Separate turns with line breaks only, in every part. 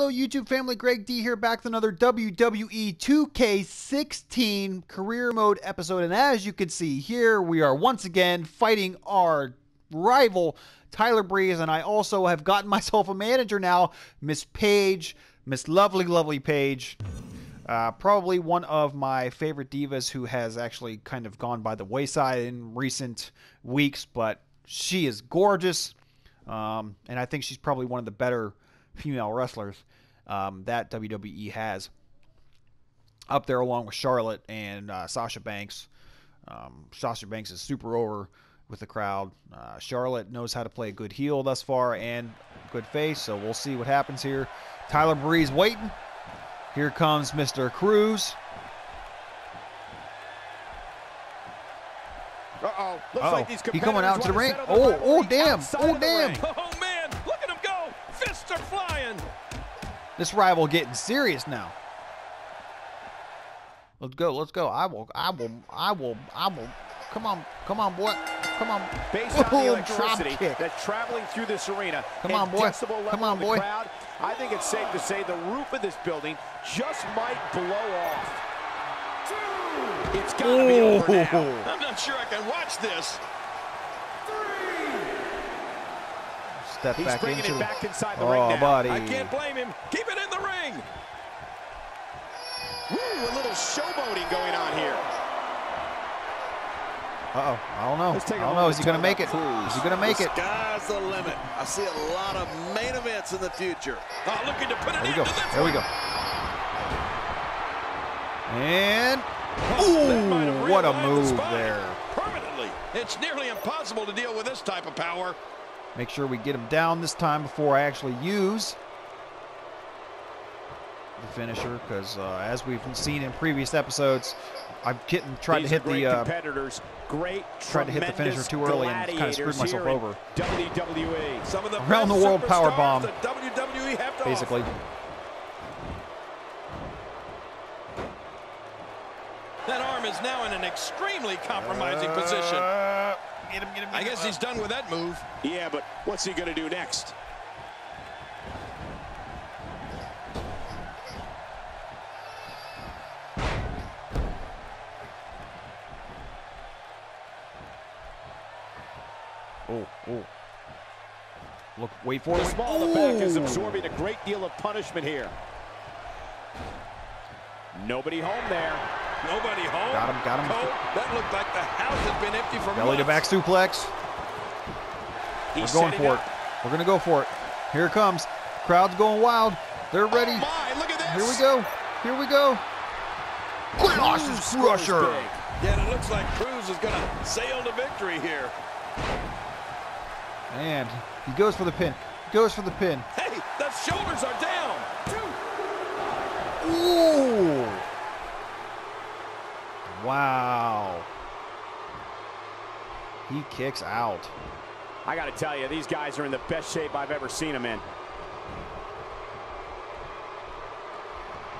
Hello, YouTube family. Greg D here, back with another WWE 2K16 career mode episode. And as you can see here, we are once again fighting our rival, Tyler Breeze. And I also have gotten myself a manager now, Miss Paige, Miss Lovely, Lovely Paige. Uh, probably one of my favorite divas who has actually kind of gone by the wayside in recent weeks, but she is gorgeous. Um, and I think she's probably one of the better female wrestlers um, that WWE has. Up there along with Charlotte and uh, Sasha Banks. Um, Sasha Banks is super over with the crowd. Uh, Charlotte knows how to play a good heel thus far and good face, so we'll see what happens here. Tyler Breeze waiting. Here comes Mr. Cruise.
Uh-oh. Looks
Uh-oh.
like these
He coming out to the ring. Oh, oh, damn. Oh, damn. This rival getting serious now. Let's go. Let's go. I will. I will. I will. I will. Come on. Come on, boy. Come on.
Based on the electricity that's traveling through this arena
Come on, boy. Come on, boy.
crowd, I think it's safe to say the roof of this building just might blow off. It's got to be over now.
I'm not sure I can watch this.
Step
He's
back
bringing
into
it
the.
back inside the
Oh,
ring now.
buddy.
I can't blame him. Keep it in the ring.
Ooh, a little showboating going on here.
Uh oh. I don't know.
Let's take
don't know.
moment
Is he gonna make it?
about
Is he gonna make
the
it?
Sky's the limit. I see a lot of main events in the future.
Oh, looking to put it
There we go.
this
There we go. And.
That
Ooh, what a
realigned the
move there.
Permanently. It's nearly impossible to deal with this type of power.
Make sure we get him down this time before I actually use the finisher, because uh, as we've seen in previous episodes, I'm getting tried
These
to hit the uh,
competitors, great,
tried to hit the finisher too early and kinda screwed myself over.
WWE.
Some of the
Around the world power bomb.
that WWE have to
basically.
offer. That arm is now in an extremely compromising position.
Uh, get him, get him,
I guess
him.
he's done with that move.
Yeah, but what's he going to do next?
Oh, oh. Look, wait for
The
it.
small of the back is absorbing a great deal of punishment here. Nobody home there.
Nobody home.
Got him, got him.
Cole, that looked like the house had been empty for
Belly to back
months.
suplex.
He's
We're going for
up.
it. We're going to go for it. Here it comes. Crowd's going wild. They're oh ready.
Oh my, look at this.
Here we go. Here we go. Colossus Crusher.
Yeah, and it looks like Cruise is going to sail to victory here.
And he goes for the pin. Goes for the pin.
Hey, the shoulders are down.
Ooh. Wow. He kicks out.
I got to tell you, these guys are in the best shape I've ever seen them in.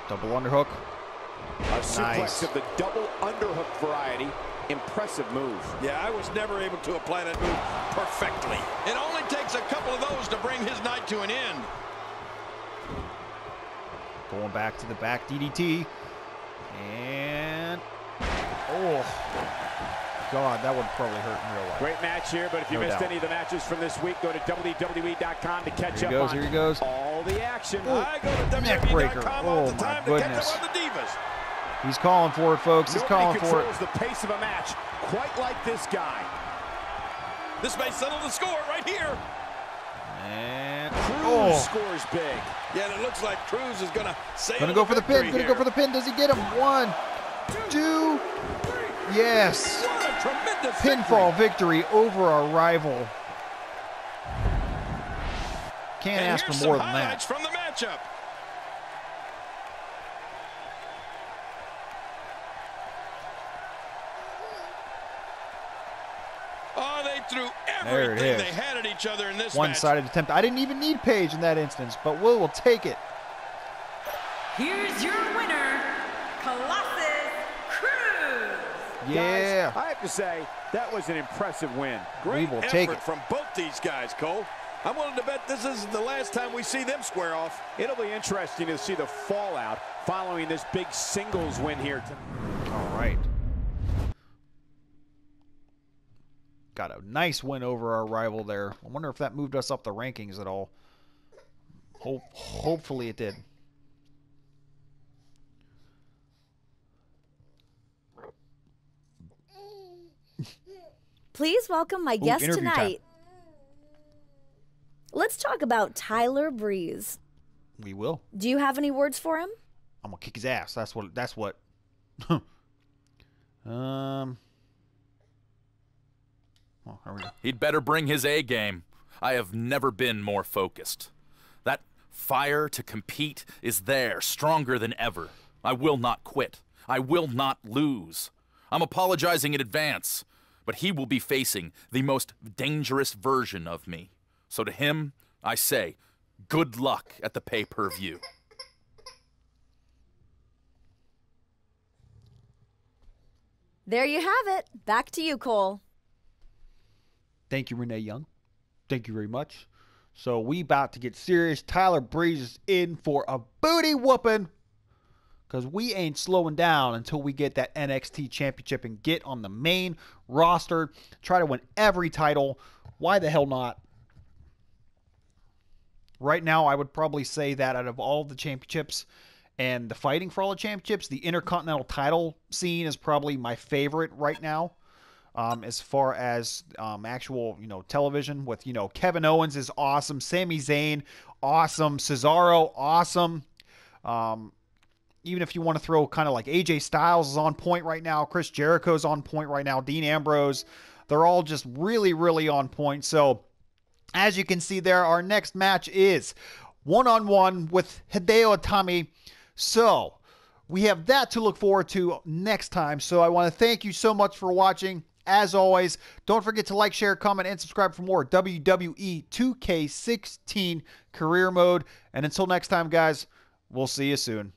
Double underhook.
A suplex of the double underhook variety. Impressive move.
Yeah, I was never able to apply that move perfectly. It only takes a couple of those to bring his night to an end.
Going back to the back DDT. And. Oh. God, that would probably hurt in real life.
Great match here, but if you
No
missed
doubt.
any of the matches from this week, go to WWE.com to catch
Here he
up
goes,
on
here he goes.
all the action.
I go to
Neck breaker.
WWE.com all
Oh,
the
my
time to catch
goodness.
up on the divas.
He's calling for it, folks. He's
Nobody
calling for it.
the pace of a match quite like this guy.
This may settle the score right here.
And.
Cruise
Oh.
scores big.
Yeah, and it looks like Cruise is going to sail
Gonna go for the pin. Gonna go for the pin. Does he get him? One, two. Yes.
What a tremendous
Pinfall
victory.
victory over our rival. Can't
And
ask for more than
highlights
that.
from the matchup. Oh, they threw
There it
everything they had at each other in this.
One-sided attempt. I didn't even need Paige in that instance, but Will will take it.
Here's your winner, Colossus Cruise.
Yeah.
Guys, I have to say, that was an impressive win.
Great we
will
effort
take it.
from both these guys, Cole. I'm willing to bet this isn't the last time we see them square off.
It'll be interesting to see the fallout following this big singles win here.
All right. Got a nice win over our rival there. I wonder if that moved us up the rankings at all. Ho- hopefully it did.
Please welcome my
Ooh,
guest
interview time.
tonight. Let's talk about Tyler Breeze.
We will.
Do you have any words for him?
I'm gonna kick his ass. That's what. That's what. um. Oh, there we go.
He'd better bring his A game. I have never been more focused. That fire to compete is there, stronger than ever. I will not quit. I will not lose. I'm apologizing in advance, but he will be facing the most dangerous version of me. So to him, I say, good luck at the pay per view.
There you have it. Back to you, Cole.
Thank you, Renee Young. Thank you very much. So we about to get serious. Tyler Breeze is in for a booty whooping. Because we ain't slowing down until we get that NXT championship and get on the main roster. Try to win every title. Why the hell not? Right now, I would probably say that out of all the championships and the fighting for all the championships, the Intercontinental title scene is probably my favorite right now um, as far as um, actual, you know, television with, you know, Kevin Owens is awesome, Sami Zayn, awesome, Cesaro, awesome. Um, even if you want to throw kind of like AJ Styles is on point right now, Chris Jericho's on point right now, Dean Ambrose, they're all just really, really on point. So, as you can see there, our next match is one on one with Hideo Itami. So, we have that to look forward to next time. So, I want to thank you so much for watching. As always, don't forget to like, share, comment, and subscribe for more WWE 2K16 career mode. And until next time, guys, we'll see you soon.